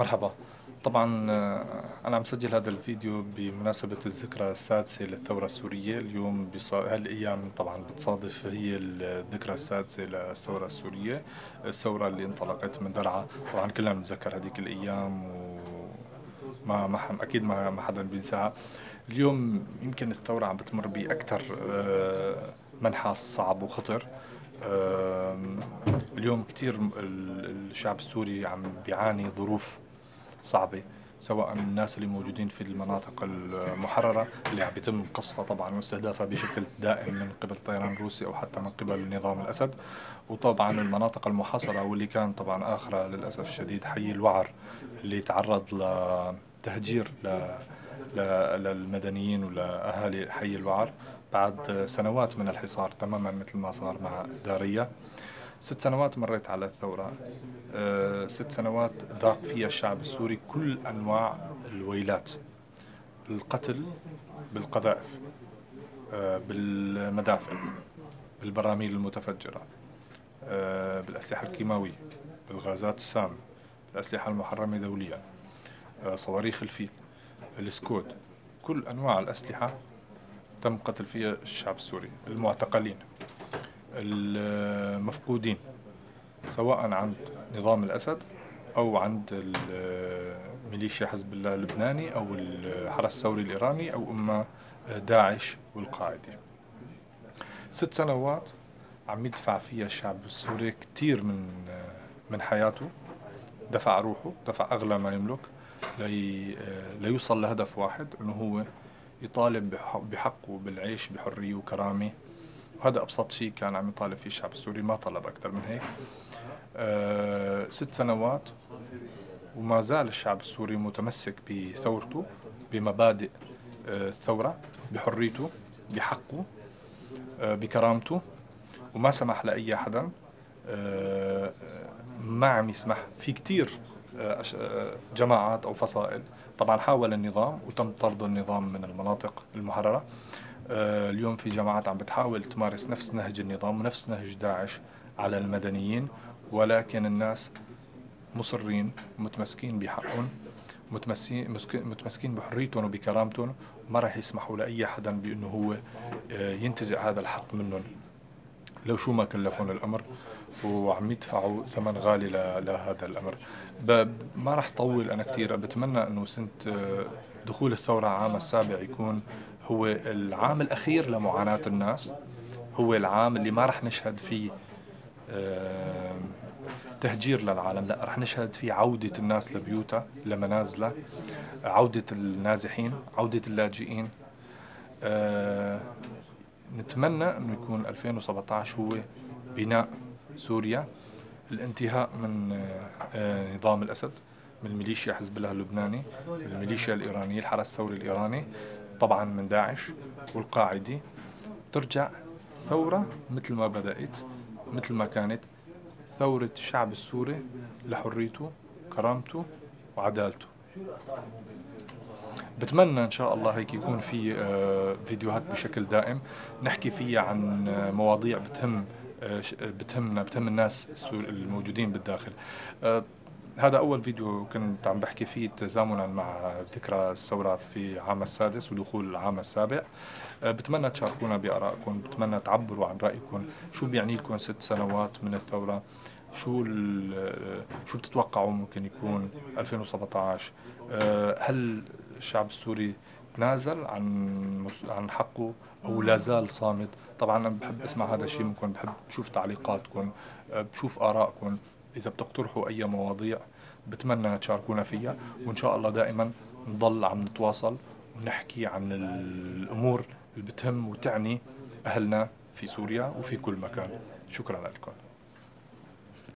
مرحبا. طبعا آه، أنا عم سجل هذا الفيديو بمناسبة الذكرى السادسة للثورة السورية. اليوم هالأيام طبعا بتصادف هي الذكرى السادسة للثورة السورية الثورة اللي انطلقت من درعا. طبعا كلنا بنتذكر هذيك الأيام وما ما أكيد ما ما حدا بينساها. اليوم يمكن الثورة عم بتمر بأكثر آه، منحى صعب وخطر. اليوم كثير الشعب السوري عم بيعاني ظروف صعبة سواء الناس اللي موجودين في المناطق المحررة اللي عم بيتم قصفها طبعا واستهدافها بشكل دائم من قبل طيران روسي أو حتى من قبل نظام الأسد. وطبعا المناطق المحاصرة واللي كان طبعا آخرها للأسف الشديد حي الوعر اللي تعرض لتهجير للمدنيين ولأهالي حي الوعر بعد سنوات من الحصار تماما مثل ما صار مع دارية ست سنوات مريت على الثورة. أه ست سنوات ذاق فيها الشعب السوري كل أنواع الويلات. القتل بالقذائف أه بالمدافع بالبراميل المتفجرة أه بالأسلحة الكيماوية بالغازات السامة الأسلحة المحرمة دوليا صواريخ الفيل السكود كل أنواع الأسلحة تم قتل فيها الشعب السوري المعتقلين. المفقودين سواء عند نظام الأسد أو عند ميليشيا حزب الله اللبناني أو الحرس الثوري الإيراني أو إما داعش والقاعدة. ست سنوات عم يدفع فيها الشعب السوري كثير من من حياته. دفع روحه دفع أغلى ما يملك لي ليوصل لهدف واحد إنه هو يطالب بحقه بالعيش بحرية وكرامة. وهذا أبسط شيء كان عم يطالب فيه الشعب السوري ما طلب أكثر من هيك. أه ست سنوات وما زال الشعب السوري متمسك بثورته بمبادئ أه الثورة بحريته بحقه أه بكرامته. وما سمح لأي حدا ما عم يسمح. في كثير آه، آه، جماعات أو فصائل. طبعا حاول النظام وتم طرد النظام من المناطق المحررة. آه، اليوم في جماعات عم بتحاول تمارس نفس نهج النظام ونفس نهج داعش على المدنيين ولكن الناس مصرين متمسكين بحقهم متمسكين بحريتهم وبكرامتهم ما راح يسمحوا لأي حدا بأنه هو ينتزع هذا الحق منهم. لو شو ما كلفهم الأمر وعم يدفعوا ثمن غالي لهذا الأمر. ما راح طول أنا كثير بتمنى إنه سنة آه، دخول الثورة عام السابع يكون هو العام الأخير لمعاناة الناس هو العام اللي ما راح نشهد فيه آه، تهجير للعالم. لا رح نشهد فيه عودة الناس لبيوتها لمنازلها عودة النازحين عودة اللاجئين أه نتمنى أنه يكون 2017 هو بناء سوريا. الانتهاء من آه، نظام الأسد من ميليشيا حزب الله اللبناني من الميليشيا الإيرانية الحرس الثوري الإيراني طبعا من داعش والقاعدة ترجع ثورة مثل ما بدأت مثل ما كانت ثورة الشعب السوري لحريته كرامته وعدالته. بتمنى إن شاء الله هيك يكون في آه، فيديوهات بشكل دائم. نحكي فيها عن آه، مواضيع بتهم آه، بتهمنا بتهم الناس الموجودين بالداخل. هذا أول فيديو كنت عم بحكي فيه تزامنا مع ذكرى الثورة في عام السادس ودخول العام السابع. بتمنى تشاركونا بآرائكم بتمنى تعبروا عن رأيكم. شو بيعني لكم ست سنوات من الثورة؟ شو شو بتتوقعوا ممكن يكون 2017 هل الشعب السوري تنازل عن عن حقه أو لا زال صامت. طبعا أنا بحب أسمع هذا الشيء منكم بحب أشوف تعليقاتكم بشوف آرائكم. إذا بتقترحوا أي مواضيع بتمنى تشاركونا فيها. وإن شاء الله دائما نضل عم نتواصل ونحكي عن الأمور اللي بتهم وتعني أهلنا في سوريا وفي كل مكان. شكرا لكم.